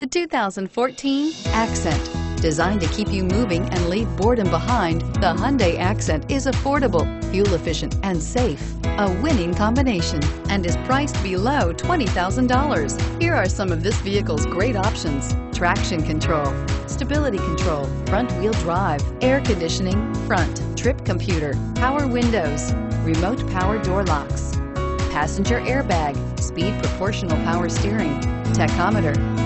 The 2014 Accent. Designed to keep you moving and leave boredom behind, the Hyundai Accent is affordable, fuel efficient, and safe. A winning combination and is priced below $20,000. Here are some of this vehicle's great options. Traction control, stability control, front wheel drive, air conditioning, front, trip computer, power windows, remote power door locks, passenger airbag, speed proportional power steering, tachometer.